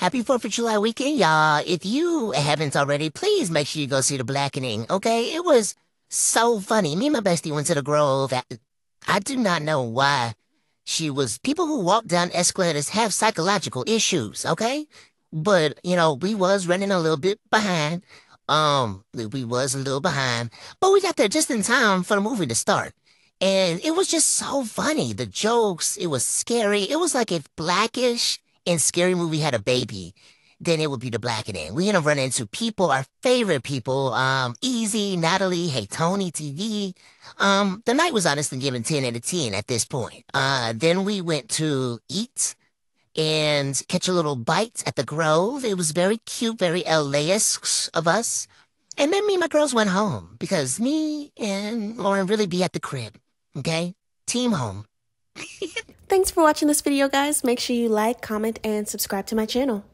Happy 4th of July weekend, y'all. If you haven't already, please make sure you go see The Blackening, okay? It was so funny. Me and my bestie went to the Grove. I do not know why she was. People who walk down escalators have psychological issues, okay? But, you know, we was running a little bit behind. Um, we was a little behind. But we got there just in time for the movie to start. And it was just so funny. The jokes, it was scary. It was like if Blackish and Scary Movie had a baby, then it would be the Blackening. We're gonna run into people, our favorite people, um, Ezee, Natalie, Hey Tony TV. Um, the night was honestly given 10 out of 10 at this point. Uh, then we went to eat and catch a little bite at the Grove. It was very cute, very LA-esque of us. And then me and my girls went home because me and Loren really be at the crib. Okay? Team home. Thanks for watching this video, guys. Make sure you like, comment, and subscribe to my channel.